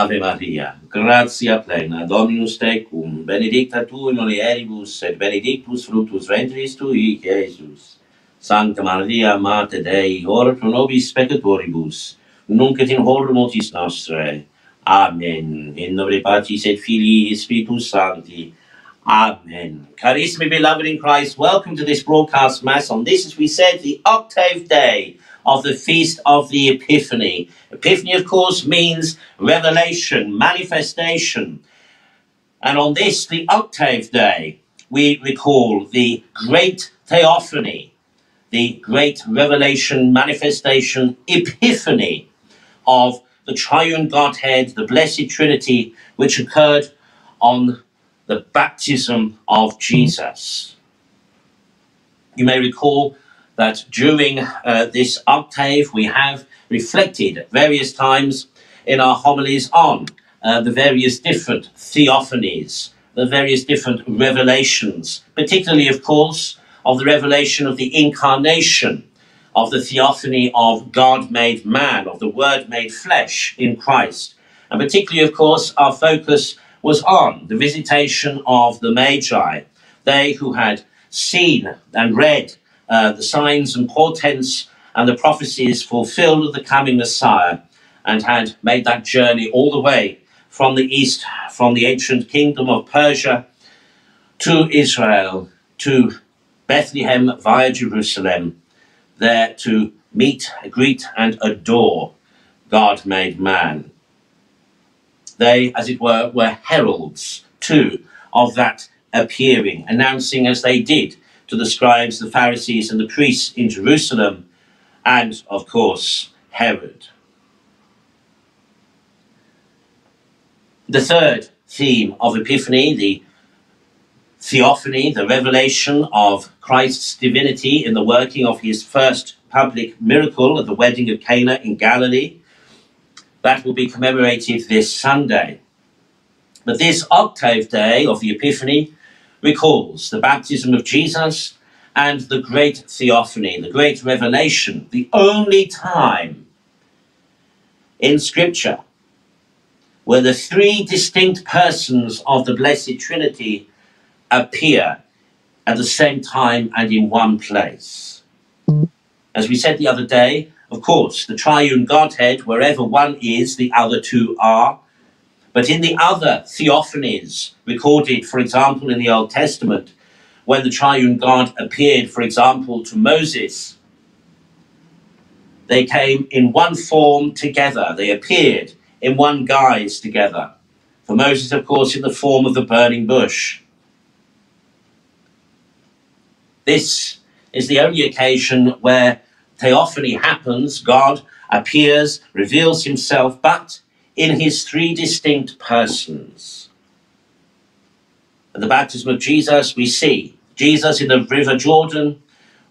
Ave Maria, gratia plena, Dominus tecum, benedicta tu in mulieribus, et benedictus fructus ventris tui, Iesus. Sancta Maria, Mater Dei, ora pro nobis peccatoribus, nunc et in hora mortis nostre. Amen. In nomine Patris et Filii Spiritus Sancti. Amen. Carissimi beloved in Christ, welcome to this broadcast mass on this, as we said, the octave day of the feast of the Epiphany. Epiphany, of course, means revelation, manifestation. And on this, the octave day, we recall the great theophany, the great revelation, manifestation, epiphany of the triune Godhead, the Blessed Trinity, which occurred on the baptism of Jesus. You may recall that during uh, this octave we have reflected various times in our homilies on uh, the various different theophanies, the various different revelations, particularly, of course, of the revelation of the incarnation, of the theophany of God made man, of the Word made flesh in Christ. And particularly, of course, our focus was on the visitation of the Magi, they who had seen and read uh, the signs and portents and the prophecies fulfilled of the coming Messiah and had made that journey all the way from the east, from the ancient kingdom of Persia to Israel, to Bethlehem via Jerusalem, there to meet, greet, and adore God made man. They, as it were, were heralds too of that appearing, announcing as they did to the scribes, the Pharisees, and the priests in Jerusalem, and of course, Herod. The third theme of Epiphany, the theophany, the revelation of Christ's divinity in the working of his first public miracle at the wedding of Cana in Galilee, that will be commemorated this Sunday. But this octave day of the Epiphany recalls the baptism of Jesus and the great theophany, the great revelation, the only time in Scripture where the three distinct persons of the Blessed Trinity appear at the same time and in one place. As we said the other day, of course, the triune Godhead, wherever one is, the other two are. But in the other theophanies recorded, for example, in the Old Testament, when the triune God appeared, for example, to Moses, they came in one form together. They appeared in one guise together. For Moses, of course, in the form of the burning bush. This is the only occasion where theophany happens. God appears, reveals himself, but in his three distinct persons. At the baptism of Jesus, we see Jesus in the river Jordan,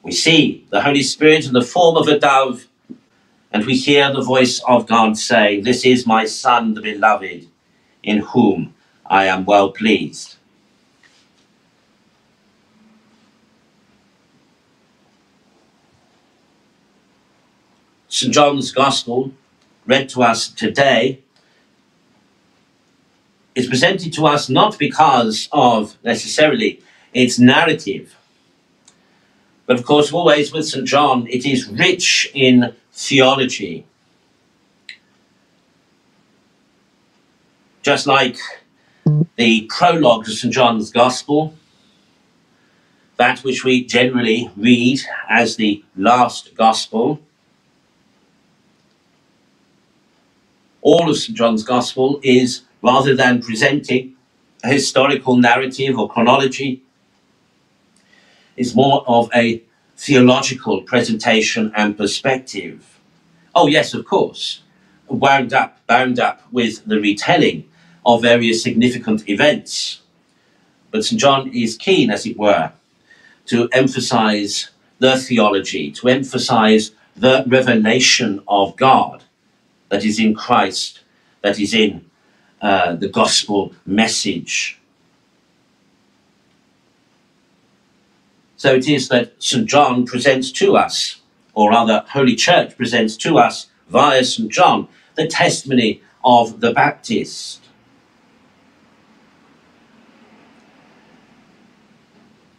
we see the Holy Spirit in the form of a dove, and we hear the voice of God say, This is my Son, the beloved, in whom I am well pleased. St. John's Gospel, read to us today, is presented to us not because of necessarily its narrative, but of course, always with St. John, it is rich in theology. Just like the prologue to St. John's Gospel, that which we generally read as the last Gospel, all of St. John's Gospel is rather than presenting a historical narrative or chronology, is more of a theological presentation and perspective. Oh, yes, of course, wound up, bound up with the retelling of various significant events. But St. John is keen, as it were, to emphasize the theology, to emphasize the revelation of God that is in Christ, that is in uh, the gospel message. So it is that St. John presents to us, or rather, Holy Church presents to us via St. John, the testimony of the Baptist.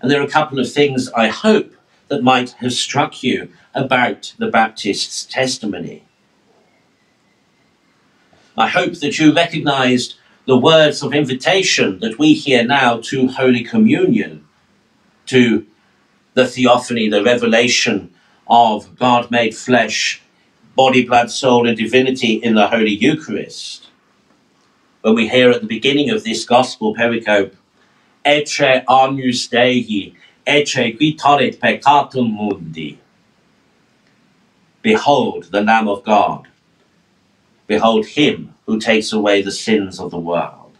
And there are a couple of things I hope that might have struck you about the Baptist's testimony. I hope that you recognized the words of invitation that we hear now to Holy Communion, to the theophany, the revelation of God made flesh, body, blood, soul, and divinity in the Holy Eucharist. When we hear at the beginning of this Gospel pericope, Ecce agnus Dei, ecce qui tollit peccatum mundi. Behold the Lamb of God. Behold him who takes away the sins of the world.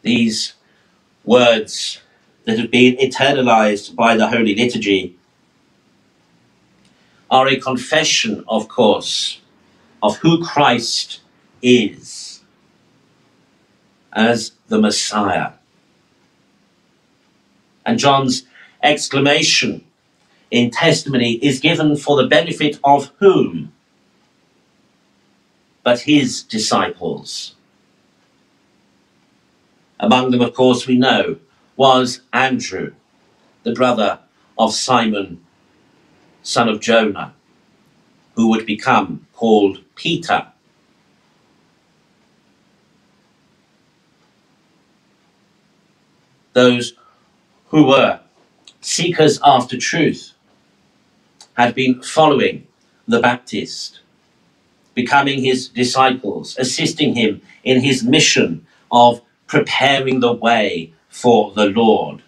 These words that have been eternalized by the Holy Liturgy are a confession, of course, of who Christ is as the Messiah. And John's exclamation in testimony is given for the benefit of whom? But his disciples. Among them, of course, we know, was Andrew, the brother of Simon, son of Jonah, who would become called Peter. Those who were seekers after truth had been following the Baptist, becoming his disciples, assisting him in his mission of preparing the way for the Lord.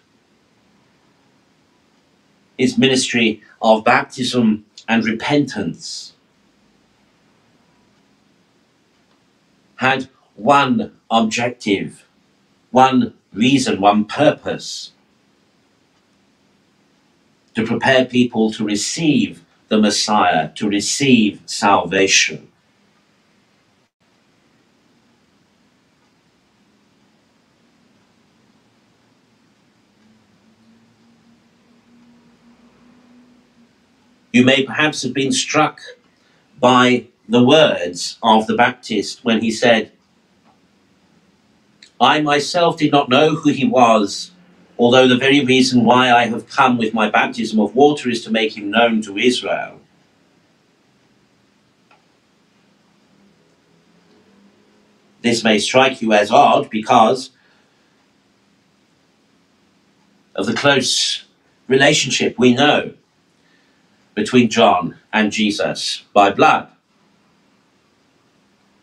His ministry of baptism and repentance had one objective, one reason, one purpose to prepare people to receive the Messiah, to receive salvation. You may perhaps have been struck by the words of the Baptist when he said, I myself did not know who he was, although the very reason why I have come with my baptism of water is to make him known to Israel. This may strike you as odd because of the close relationship we know between John and Jesus by blood.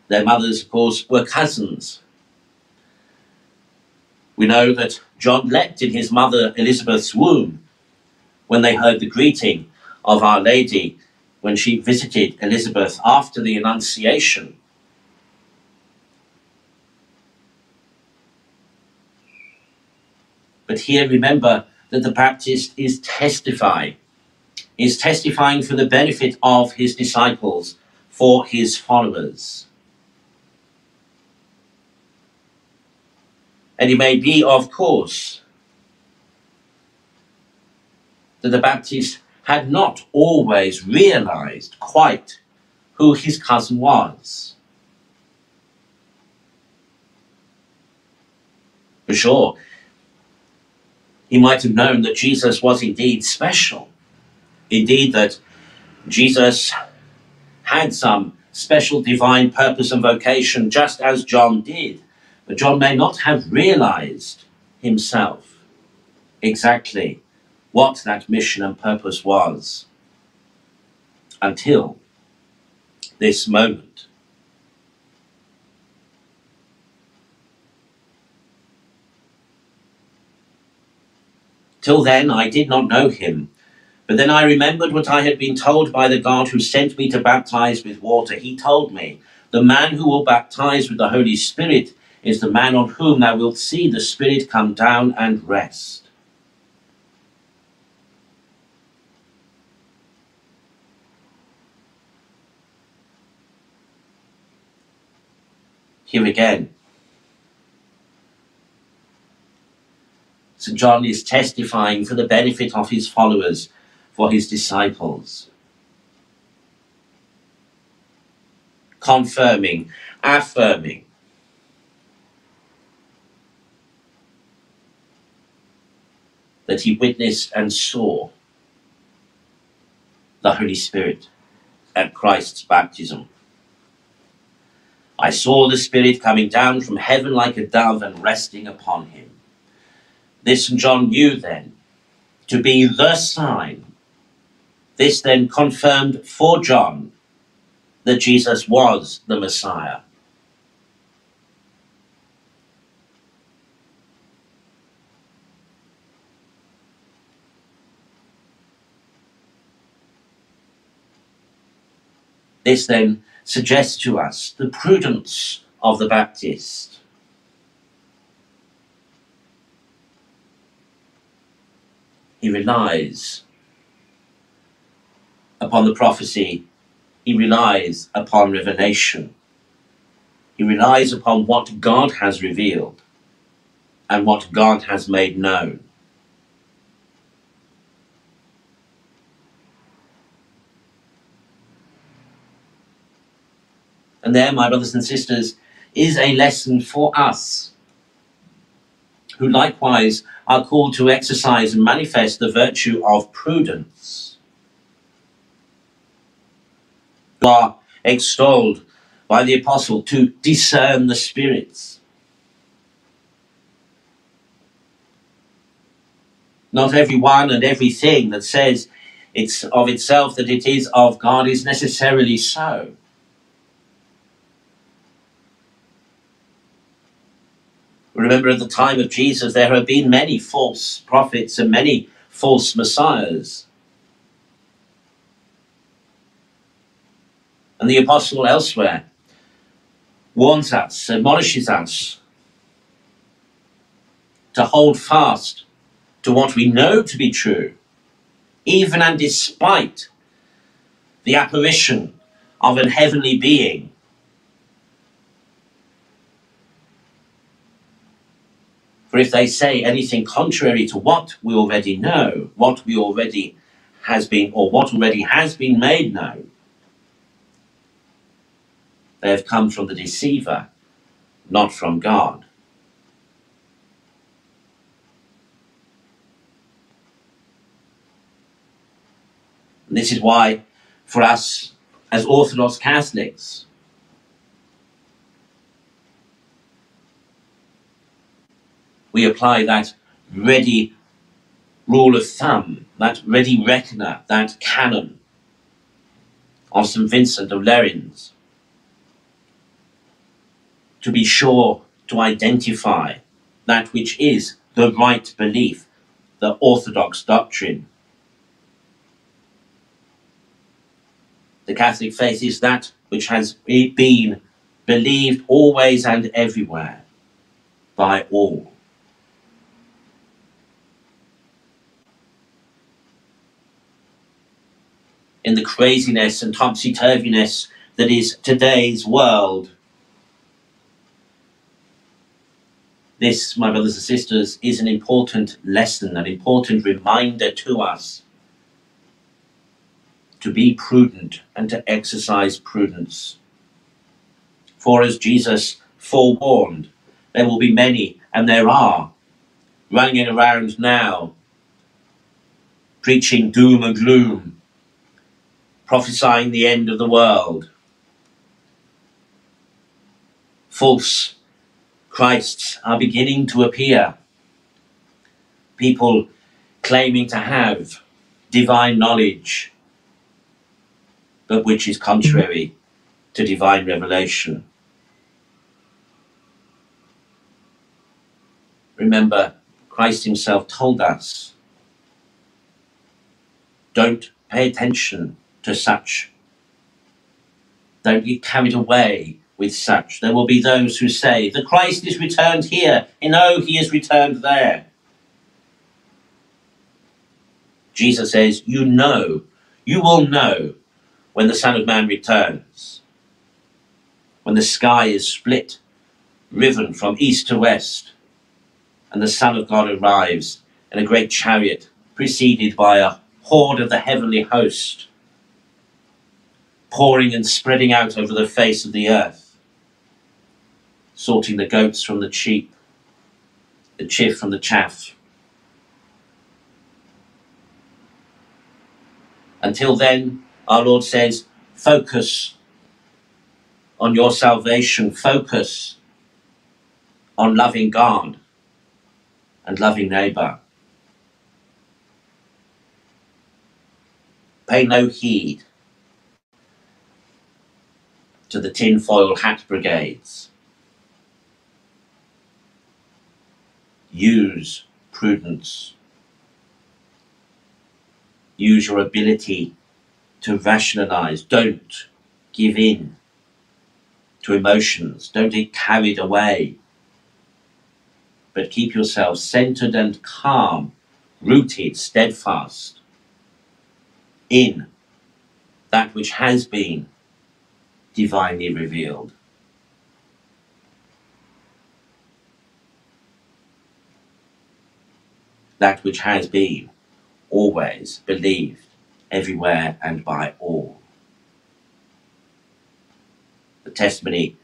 Their mothers, of course, were cousins. We know that John leapt in his mother Elizabeth's womb when they heard the greeting of Our Lady when she visited Elizabeth after the Annunciation. But here remember that the Baptist is testifying, is testifying for the benefit of his disciples, for his followers. And it may be, of course, that the Baptist had not always realized quite who his cousin was. For sure, he might have known that Jesus was indeed special. Indeed, that Jesus had some special divine purpose and vocation, just as John did. But John may not have realized himself exactly what that mission and purpose was until this moment. Till then, I did not know him. But then I remembered what I had been told by the God who sent me to baptize with water. He told me, The man who will baptize with the Holy Spirit is the man on whom thou wilt see the Spirit come down and rest. Here again, St. John is testifying for the benefit of his followers, for his disciples. confirming, affirming. That he witnessed and saw the Holy Spirit at Christ's baptism. I saw the Spirit coming down from heaven like a dove and resting upon him. This John knew then to be the sign. This then confirmed for John that Jesus was the Messiah. This then suggests to us the prudence of the Baptist. He relies upon the prophecy, he relies upon revelation. He relies upon what God has revealed and what God has made known. And there, my brothers and sisters, is a lesson for us, who likewise are called to exercise and manifest the virtue of prudence. Who are extolled by the apostle to discern the spirits. Not every one and everything that says it's of itself that it is of God is necessarily so. Remember, at the time of Jesus, there have been many false prophets and many false messiahs. And the apostle elsewhere warns us, admonishes us to hold fast to what we know to be true, even and despite the apparition of an heavenly being For if they say anything contrary to what we already know, what we already has been, or what already has been made known, they have come from the deceiver, not from God. And this is why, for us as Orthodox Catholics, we apply that ready rule of thumb, that ready reckoner, that canon of St. Vincent of Lerins, to be sure to identify that which is the right belief, the orthodox doctrine. The Catholic faith is that which has been believed always and everywhere by all. In the craziness and topsy turviness that is today's world. This, my brothers and sisters, is an important lesson, an important reminder to us to be prudent and to exercise prudence. For as Jesus forewarned, there will be many, and there are, running around now, preaching doom and gloom, prophesying the end of the world. False Christs are beginning to appear. People claiming to have divine knowledge, but which is contrary to divine revelation. Remember, Christ himself told us, don't pay attention to such. Don't get carried away with such. There will be those who say, The Christ is returned here, and no, he is returned there. Jesus says, You know, you will know when the Son of Man returns, when the sky is split, riven from east to west, and the Son of God arrives in a great chariot, preceded by a horde of the heavenly host pouring and spreading out over the face of the earth, sorting the goats from the sheep, the chiff from the chaff. Until then, our Lord says, focus on your salvation, focus on loving God and loving neighbor. Pay no heed to the tinfoil hat brigades. Use prudence. Use your ability to rationalize. Don't give in to emotions. Don't get carried away. But keep yourself centered and calm, rooted, steadfast in that which has been divinely revealed. That which has been always believed everywhere and by all. The testimony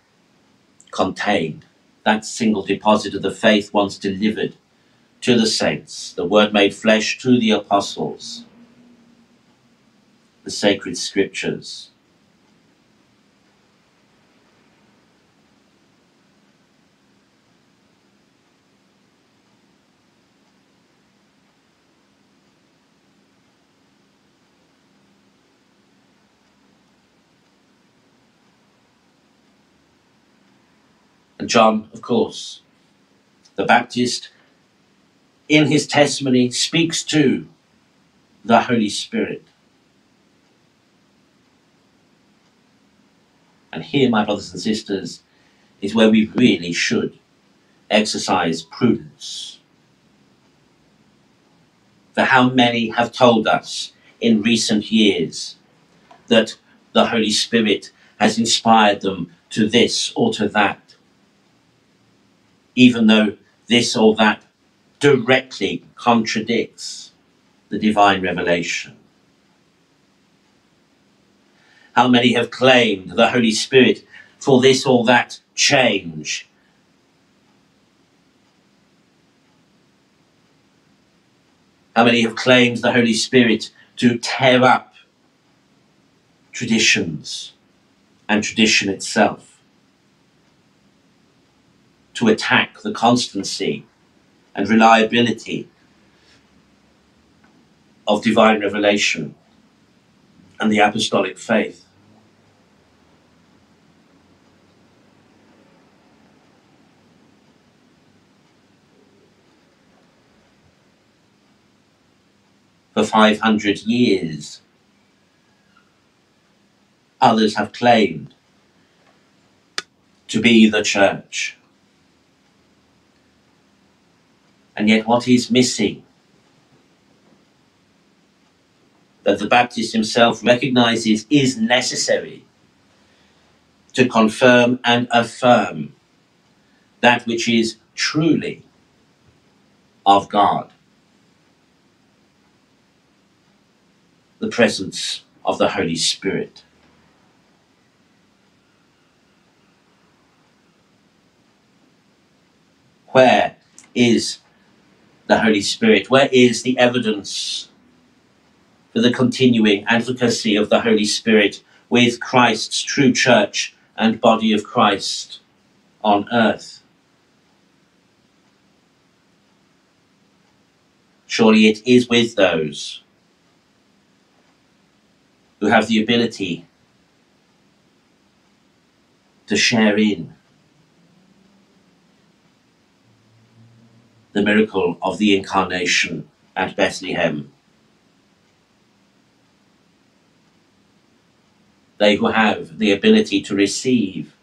contained that single deposit of the faith once delivered to the saints, the word made flesh to the apostles, the sacred scriptures. And John, of course, the Baptist, in his testimony, speaks to the Holy Spirit. And here, my brothers and sisters, is where we really should exercise prudence. For how many have told us in recent years that the Holy Spirit has inspired them to this or to that? Even though this or that directly contradicts the divine revelation. How many have claimed the Holy Spirit for this or that change? How many have claimed the Holy Spirit to tear up traditions and tradition itself? To attack the constancy and reliability of divine revelation and the apostolic faith? for 500 years. Others have claimed to be the church. And yet, what is missing? That the Baptist himself recognizes is necessary to confirm and affirm that which is truly of God. the presence of the Holy Spirit. Where is the Holy Spirit? Where is the evidence for the continuing advocacy of the Holy Spirit with Christ's true church and body of Christ on earth? Surely it is with those who have the ability to share in the miracle of the incarnation at Bethlehem. They who have the ability to receive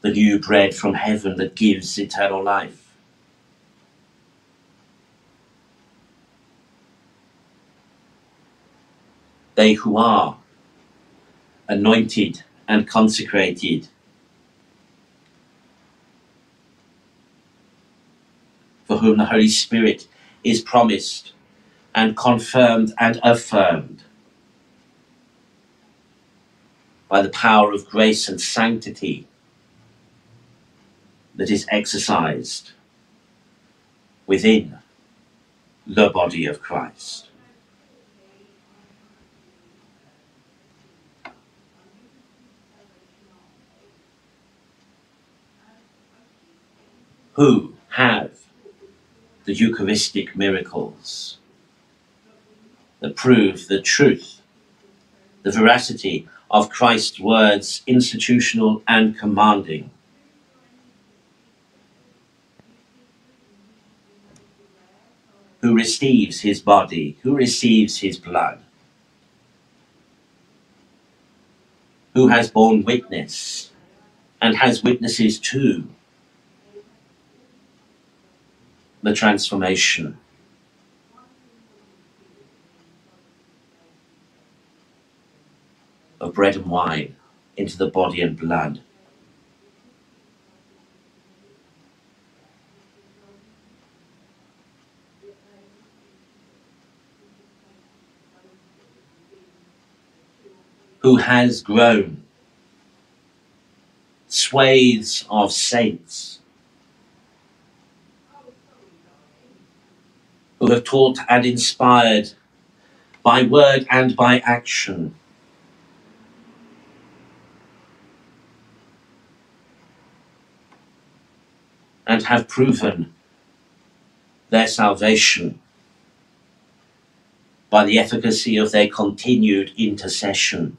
the new bread from heaven that gives eternal life. they who are anointed and consecrated. Whom the Holy Spirit is promised and confirmed and affirmed by the power of grace and sanctity that is exercised within the body of Christ. Who have the Eucharistic miracles that prove the truth, the veracity of Christ's words, institutional and commanding. Who receives his body, who receives his blood, who has borne witness and has witnesses too the transformation. Of bread and wine into the body and blood. Who has grown. Swathes of saints who have taught and inspired by word and by action. And have proven their salvation by the efficacy of their continued intercession.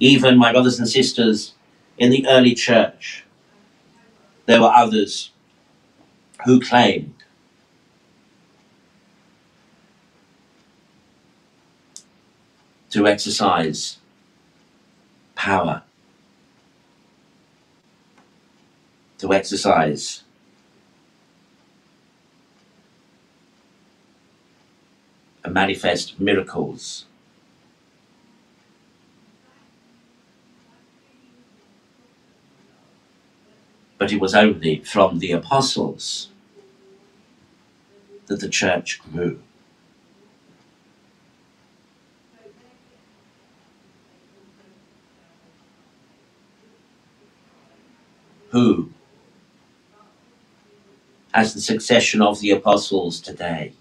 Even my brothers and sisters in the early church, there were others who claimed to exercise power, to exercise and manifest miracles but it was only from the apostles that the church grew. Who has the succession of the apostles today?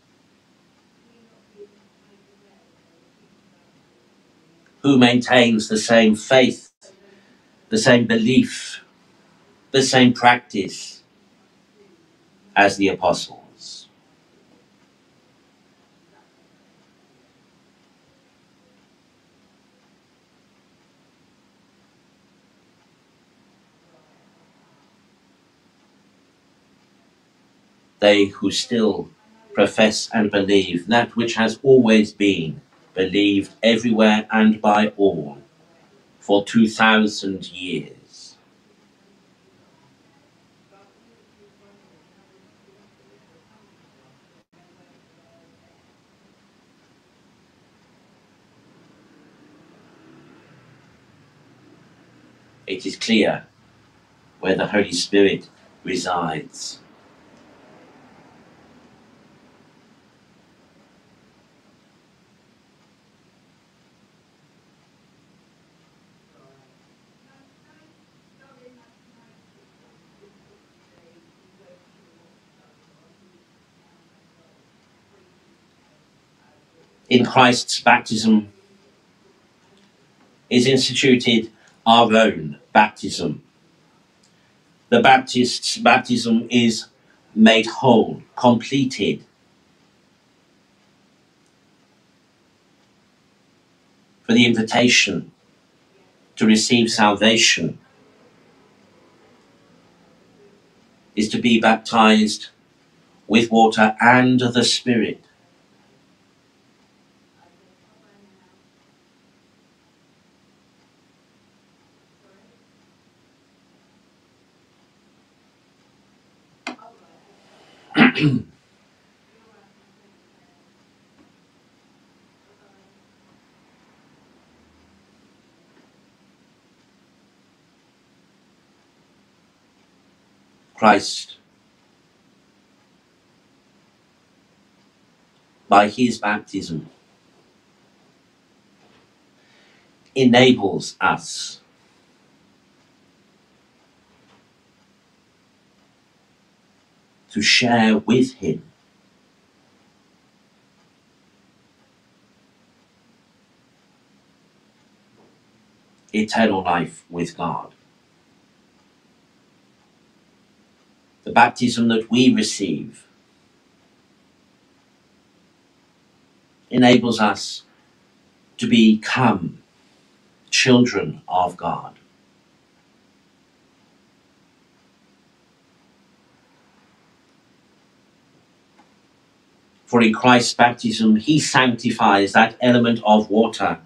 Who maintains the same faith, the same belief, the same practice as the apostles. They who still profess and believe that which has always been believed everywhere and by all for 2,000 years. It is clear where the Holy Spirit resides. in Christ's baptism is instituted our own baptism. The Baptist's baptism is made whole, completed. For the invitation to receive salvation is to be baptized with water and the Spirit. Christ, by his baptism, enables us to share with him eternal life with God. The baptism that we receive enables us to become children of God. For in Christ's baptism, he sanctifies that element of water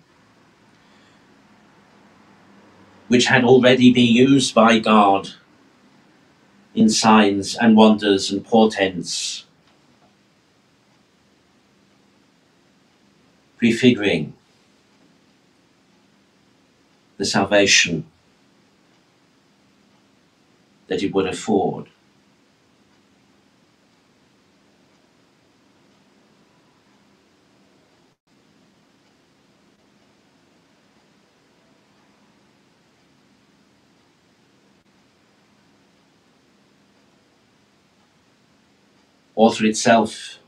which had already been used by God in signs and wonders and portents, prefiguring the salvation that it would afford. Water itself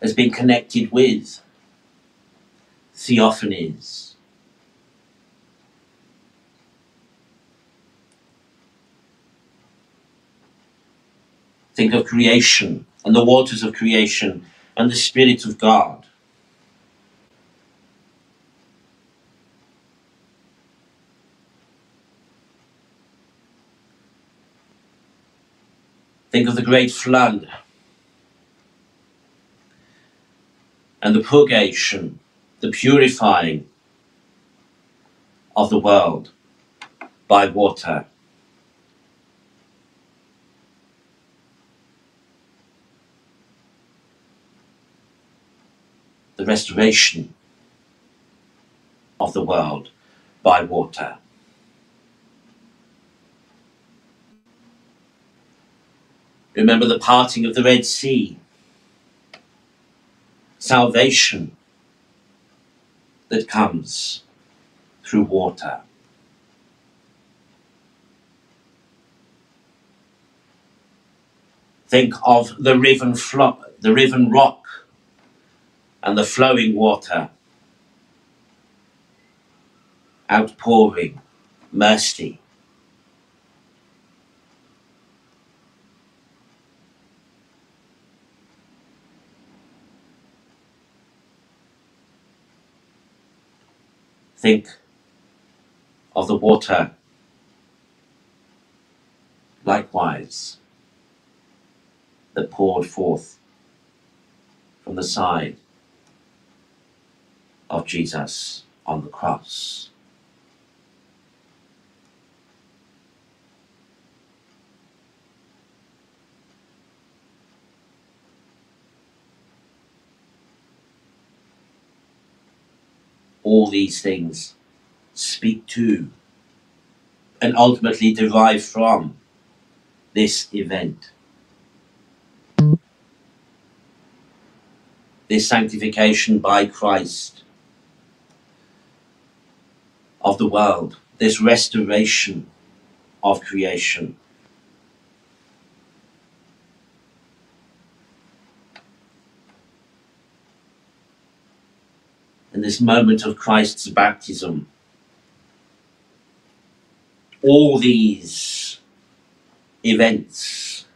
has been connected with theophanies. Think of creation and the waters of creation and the Spirit of God. Think of the great flood and the purgation, the purifying of the world by water. The restoration of the world by water. Remember the parting of the Red Sea. Salvation that comes through water. Think of the riven, the riven rock and the flowing water outpouring mercy think of the water likewise that poured forth from the side of Jesus on the cross. All these things speak to and ultimately derive from this event. This sanctification by Christ of the world, this restoration of creation. In this moment of Christ's baptism. All these events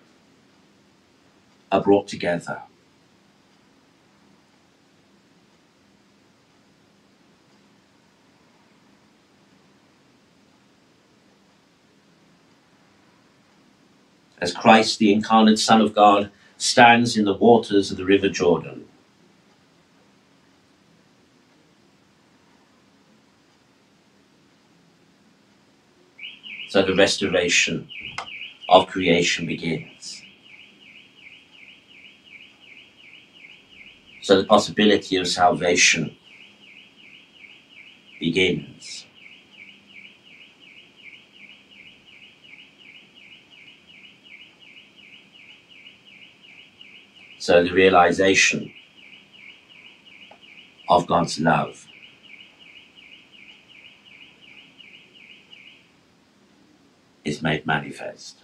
are brought together. As Christ, the incarnate Son of God, stands in the waters of the River Jordan. that the restoration of creation begins. So the possibility of salvation begins. So the realization of God's love is made manifest.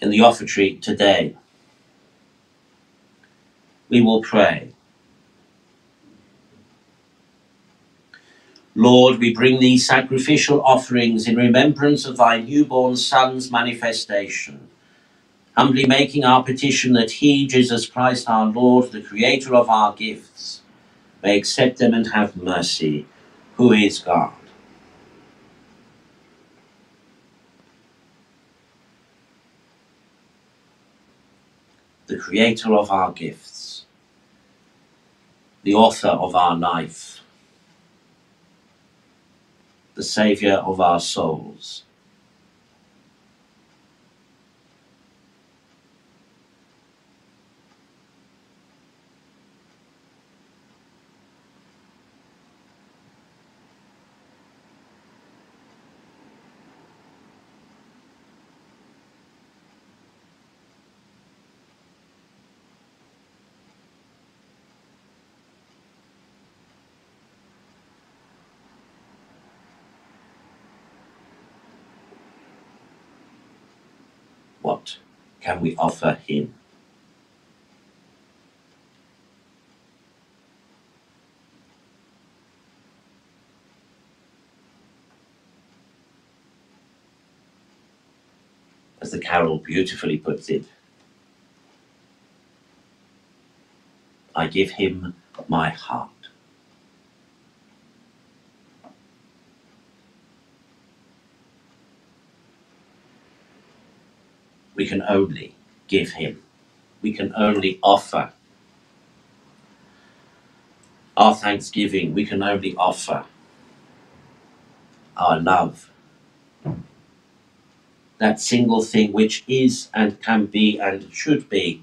in the offertory today, we will pray. Lord, we bring these sacrificial offerings in remembrance of thy newborn Son's manifestation, humbly making our petition that he, Jesus Christ our Lord, the creator of our gifts, may accept them and have mercy, who is God. the creator of our gifts, the author of our life, the saviour of our souls. What can we offer him? As the carol beautifully puts it, I give him my heart. We can only give him. We can only offer our thanksgiving. We can only offer our love. That single thing which is and can be and should be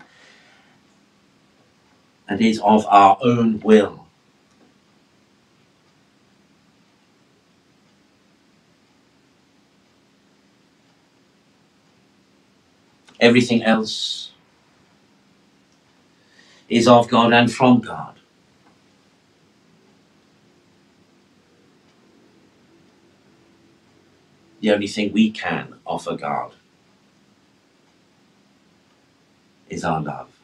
and is of our own will. Everything else is of God and from God. The only thing we can offer God is our love.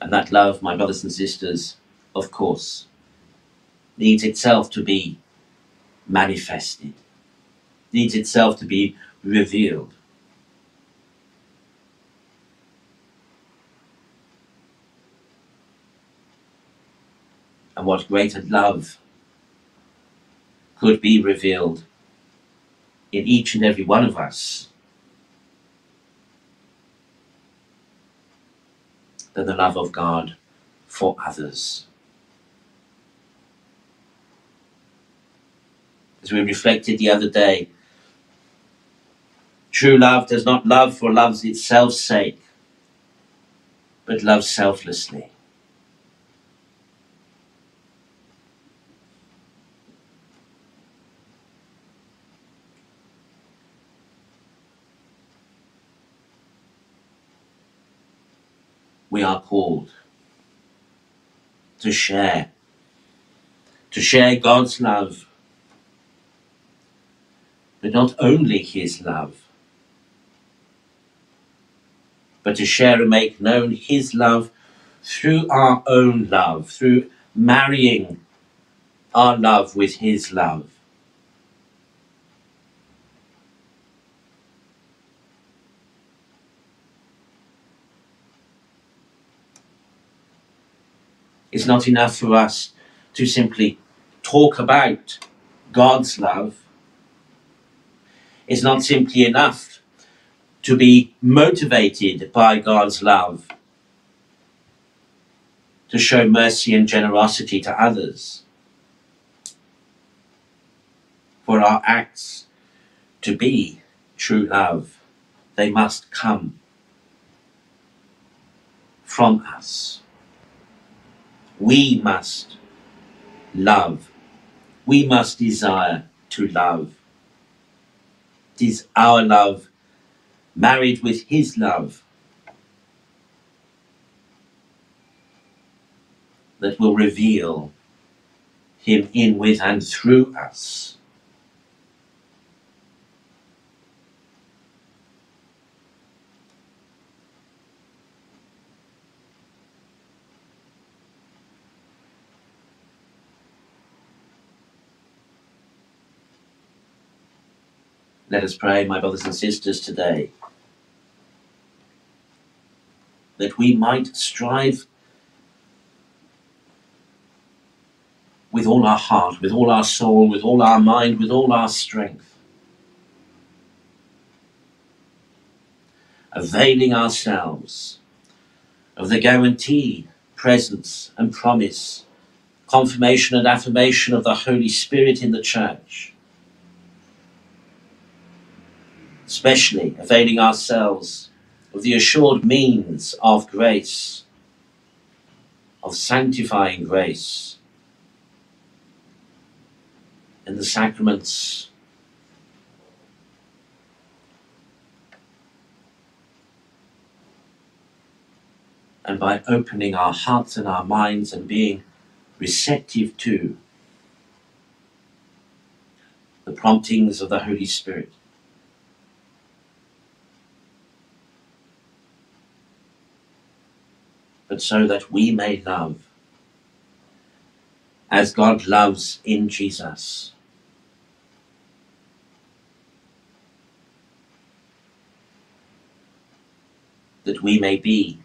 And that love, my brothers and sisters, of course, needs itself to be manifested, needs itself to be revealed. And what greater love could be revealed in each and every one of us the love of God for others. As we reflected the other day, true love does not love for love's itself sake, but love selflessly. We are called to share, to share God's love, but not only His love, but to share and make known His love through our own love, through marrying our love with His love. It's not enough for us to simply talk about God's love. It's not simply enough to be motivated by God's love, to show mercy and generosity to others, for our acts to be true love, they must come from us. We must love. We must desire to love. It is our love married with His love that will reveal Him in, with, and through us. Let us pray, my brothers and sisters, today that we might strive with all our heart, with all our soul, with all our mind, with all our strength, availing ourselves of the guarantee, presence, and promise, confirmation and affirmation of the Holy Spirit in the Church especially availing ourselves of the assured means of grace, of sanctifying grace in the sacraments. And by opening our hearts and our minds and being receptive to the promptings of the Holy Spirit. But so that we may love as God loves in Jesus. That we may be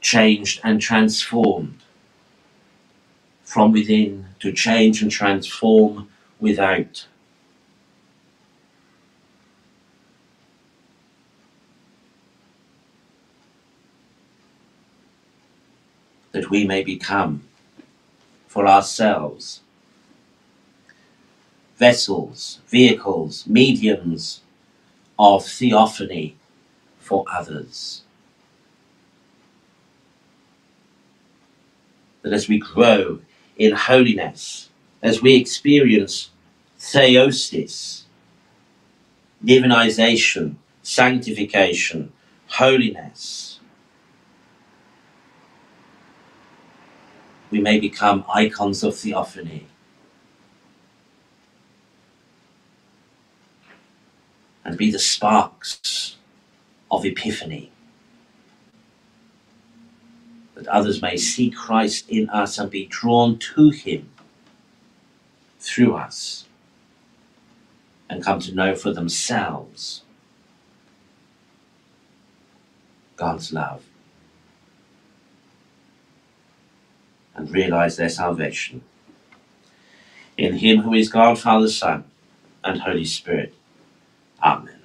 changed and transformed from within to change and transform without. We may become for ourselves vessels, vehicles, mediums of theophany for others. That as we grow in holiness, as we experience theosis, divinization, sanctification, holiness, we may become icons of theophany. And be the sparks of epiphany. That others may see Christ in us and be drawn to Him through us and come to know for themselves God's love. And realize their salvation. In him who is God, Father, Son, and Holy Spirit. Amen.